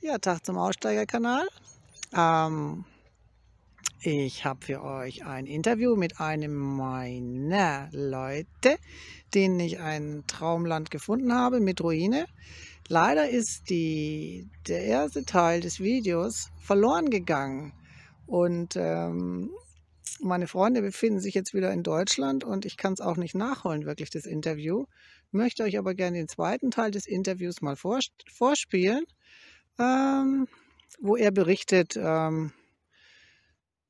Ja, Tag zum Aussteigerkanal. Ähm, ich habe für euch ein Interview mit einem meiner Leute, denen ich ein Traumland gefunden habe mit Ruine. Leider ist die, der erste Teil des Videos verloren gegangen und ähm, meine Freunde befinden sich jetzt wieder in Deutschland und ich kann es auch nicht nachholen, wirklich das Interview. Möchte euch aber gerne den zweiten Teil des Interviews mal vorspielen ähm, wo er berichtet, ähm,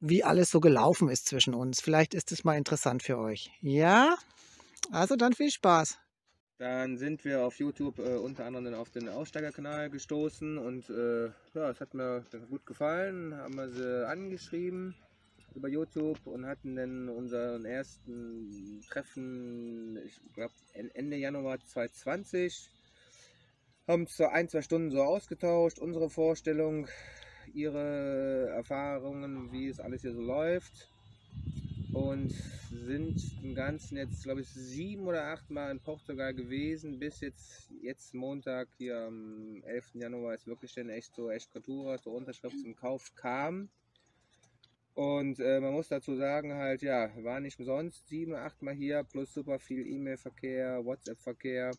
wie alles so gelaufen ist zwischen uns. Vielleicht ist es mal interessant für euch. Ja, also dann viel Spaß. Dann sind wir auf YouTube äh, unter anderem auf den Aussteigerkanal gestoßen und äh, ja, es hat mir gut gefallen. Haben wir sie angeschrieben über YouTube und hatten dann unseren ersten Treffen, ich glaube Ende Januar 2020 haben uns so ein, zwei Stunden so ausgetauscht, unsere Vorstellung, ihre Erfahrungen, wie es alles hier so läuft. Und sind im Ganzen jetzt, glaube ich, sieben oder acht Mal in Portugal gewesen, bis jetzt, jetzt Montag, hier am 11. Januar, ist wirklich dann echt so echt Kultura zur Unterschrift zum Kauf kam. Und äh, man muss dazu sagen, halt, ja, war nicht umsonst sieben, acht Mal hier, plus super viel E-Mail-Verkehr, WhatsApp-Verkehr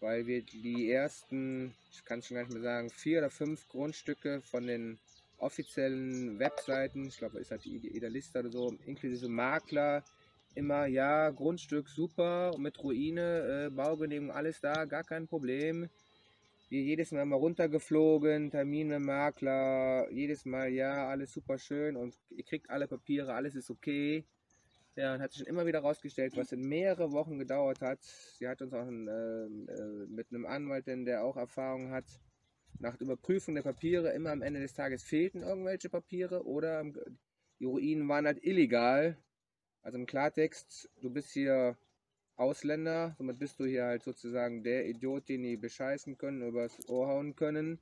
weil wir die ersten, ich kann es schon gar nicht mehr sagen, vier oder fünf Grundstücke von den offiziellen Webseiten, ich glaube, ist halt die Idealista oder so, inklusive Makler, immer, ja, Grundstück super, mit Ruine, äh, Baugenehmigung, alles da, gar kein Problem. Wir jedes Mal mal runtergeflogen, Termine, Makler, jedes Mal, ja, alles super schön und ihr kriegt alle Papiere, alles ist okay. Ja, und hat sich immer wieder herausgestellt, was in mehrere Wochen gedauert hat. Sie hat uns auch ein, äh, äh, mit einem Anwalt, der auch Erfahrung hat, nach Überprüfung der Papiere immer am Ende des Tages fehlten irgendwelche Papiere oder die Ruinen waren halt illegal. Also im Klartext, du bist hier Ausländer, somit bist du hier halt sozusagen der Idiot, den die bescheißen können, übers Ohr hauen können.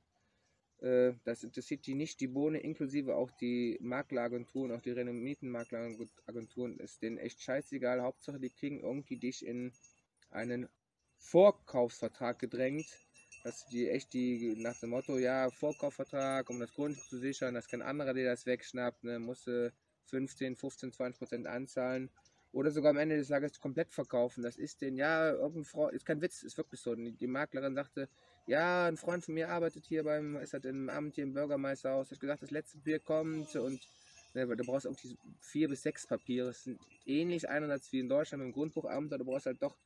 Äh, das interessiert die nicht, die Bohne, inklusive auch die Makleragenturen, auch die renommierten Makleragenturen, ist denen echt scheißegal. Hauptsache, die kriegen irgendwie dich in einen Vorkaufsvertrag gedrängt, dass die echt die nach dem Motto, ja, Vorkaufsvertrag, um das Grundstück zu sichern, dass kein anderer dir das wegschnappt, ne, musst du 15, 15, 20 Prozent anzahlen oder sogar am Ende des Tages komplett verkaufen. Das ist den, ja, irgendein Freund, ist kein Witz, ist wirklich so. Die Maklerin sagte, ja, ein Freund von mir arbeitet hier beim, ist halt im Amt hier im Bürgermeisterhaus, hat gesagt, das letzte Bier kommt und ne, du brauchst irgendwie vier bis sechs Papiere. Das sind ähnlich einerseits wie in Deutschland dem Grundbuchamt, aber du brauchst halt doch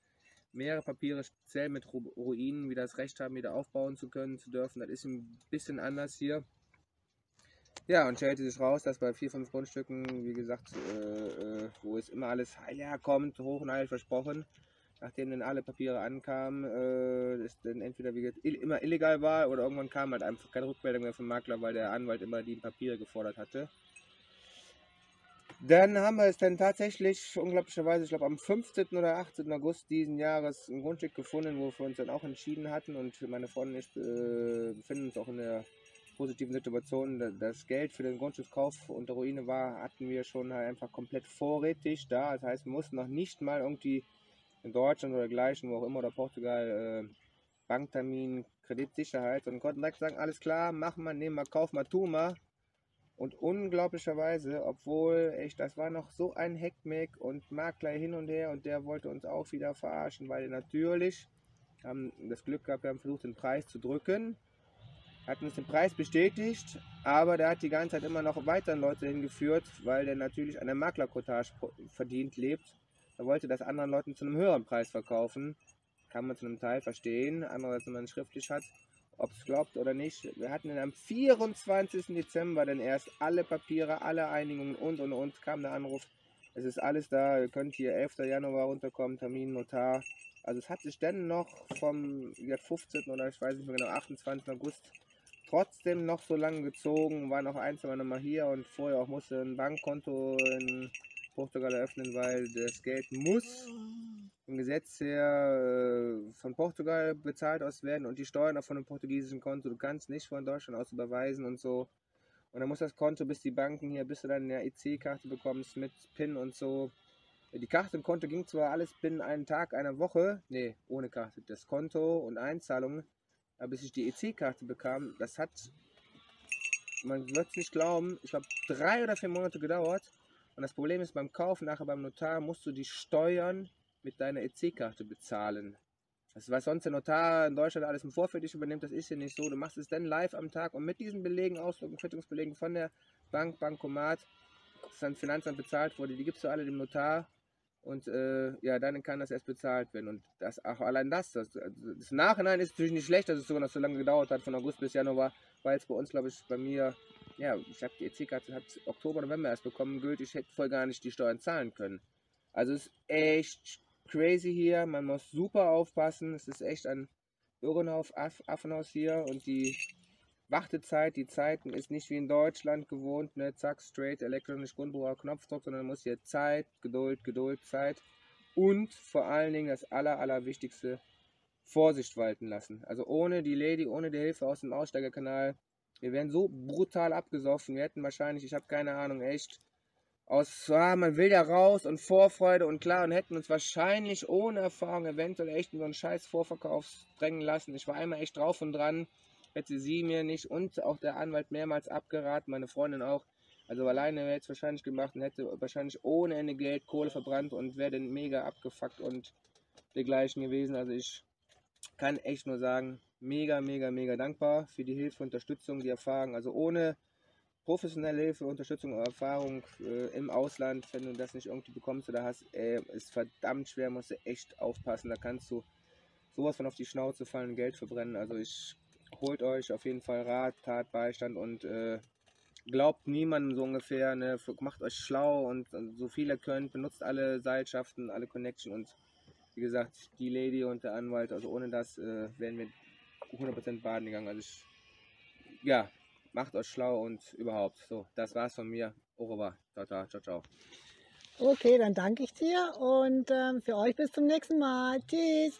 mehrere Papiere, speziell mit Ruinen, wie das Recht haben, wieder aufbauen zu können, zu dürfen. Das ist ein bisschen anders hier. Ja, und stellte sich raus, dass bei vier, fünf Grundstücken, wie gesagt, äh, äh, wo es immer alles heil kommt, hoch und heilig versprochen, nachdem dann alle Papiere ankamen, äh, ist dann entweder wie gesagt, immer illegal war oder irgendwann kam halt einfach keine Rückmeldung mehr vom Makler, weil der Anwalt immer die Papiere gefordert hatte. Dann haben wir es dann tatsächlich, unglaublicherweise, ich glaube am 15. oder 18. August diesen Jahres ein Grundstück gefunden, wo wir uns dann auch entschieden hatten und meine Freundin und ich äh, befinden uns auch in der positiven Situation. Das Geld für den Grundstückskauf und der Ruine war, hatten wir schon halt einfach komplett vorrätig da. Das heißt, wir mussten noch nicht mal irgendwie in Deutschland oder gleichen, wo auch immer, oder Portugal, äh, Banktermin, Kreditsicherheit und konnten direkt sagen, alles klar, machen wir, nehmen wir, kaufen wir, tun wir. Und unglaublicherweise, obwohl, echt, das war noch so ein Heckmeck und Makler hin und her und der wollte uns auch wieder verarschen, weil natürlich haben das Glück gehabt, wir haben versucht, den Preis zu drücken, hatten uns den Preis bestätigt, aber der hat die ganze Zeit immer noch weiteren Leute hingeführt, weil der natürlich an der Maklerkotage verdient lebt er wollte das anderen Leuten zu einem höheren Preis verkaufen. Kann man zu einem Teil verstehen. Andererseits, wenn man schriftlich hat, ob es glaubt oder nicht. Wir hatten dann am 24. Dezember dann erst alle Papiere, alle Einigungen und und und kam der Anruf. Es ist alles da. Ihr könnt hier 11. Januar runterkommen, Termin, Notar. Also es hat sich dann noch vom 15. oder ich weiß nicht mehr genau, 28. August trotzdem noch so lange gezogen. War noch ein, zwei Mal hier und vorher auch musste ein Bankkonto in Portugal eröffnen, weil das Geld muss im Gesetz her äh, von Portugal bezahlt aus werden und die Steuern auch von einem portugiesischen Konto. Du kannst nicht von Deutschland aus überweisen und so. Und dann muss das Konto, bis die Banken hier, bis du dann eine EC-Karte bekommst mit PIN und so. Die Karte und Konto ging zwar alles binnen einen Tag, einer Woche, nee, ohne Karte. Das Konto und Einzahlungen Aber bis ich die EC-Karte bekam, das hat, man wird es nicht glauben, ich habe drei oder vier Monate gedauert. Und das Problem ist, beim Kauf nachher beim Notar musst du die Steuern mit deiner EC-Karte bezahlen. Das, was sonst der Notar in Deutschland alles im Vorfeld übernimmt, das ist hier nicht so. Du machst es dann live am Tag und mit diesen Belegen, Ausdrucken, Quittungsbelegen von der Bank, Bankomat, das dann Finanzamt bezahlt wurde, die gibst du alle dem Notar und äh, ja, dann kann das erst bezahlt werden. Und das auch allein das, das, das Nachhinein ist natürlich nicht schlecht, dass es sogar noch so lange gedauert hat, von August bis Januar, weil es bei uns, glaube ich, bei mir, ja, ich habe die EC-Karte Oktober, November erst bekommen, gültig, ich hätte voll gar nicht die Steuern zahlen können. Also es ist echt crazy hier, man muss super aufpassen, es ist echt ein Irrenhaus, Affenhaus hier und die Wartezeit, die Zeiten ist nicht wie in Deutschland gewohnt, ne, zack, straight, elektronisch Grundbuch, Knopfdruck, sondern muss hier Zeit, Geduld, Geduld, Zeit und vor allen Dingen das aller, allerwichtigste, Vorsicht walten lassen. Also ohne die Lady, ohne die Hilfe aus dem Aussteigerkanal, wir wären so brutal abgesoffen, wir hätten wahrscheinlich, ich habe keine Ahnung, echt aus, ah, man will ja raus und Vorfreude und klar und hätten uns wahrscheinlich ohne Erfahrung eventuell echt in so einen scheiß Vorverkauf drängen lassen. Ich war einmal echt drauf und dran, hätte sie mir nicht und auch der Anwalt mehrmals abgeraten, meine Freundin auch. Also alleine wäre es wahrscheinlich gemacht und hätte wahrscheinlich ohne Ende Geld, Kohle verbrannt und wäre dann mega abgefuckt und dergleichen gewesen. Also ich kann echt nur sagen, mega, mega, mega dankbar für die Hilfe, Unterstützung, die Erfahrung. Also ohne professionelle Hilfe, Unterstützung oder Erfahrung äh, im Ausland, wenn du das nicht irgendwie bekommst oder hast, ey, ist verdammt schwer, musst du echt aufpassen. Da kannst du sowas von auf die Schnauze fallen, Geld verbrennen. Also ich holt euch auf jeden Fall Rat, Tat, Beistand und äh, glaubt niemandem so ungefähr, ne? macht euch schlau und, und, so viel ihr könnt, benutzt alle Seilschaften, alle Connection und wie gesagt, die Lady und der Anwalt, also ohne das äh, wären wir 100% baden gegangen. Also ich, ja, macht euch schlau und überhaupt. So, das war's von mir. Revoir. Ciao, ciao, ciao, ciao. Okay, dann danke ich dir und ähm, für euch bis zum nächsten Mal. Tschüss.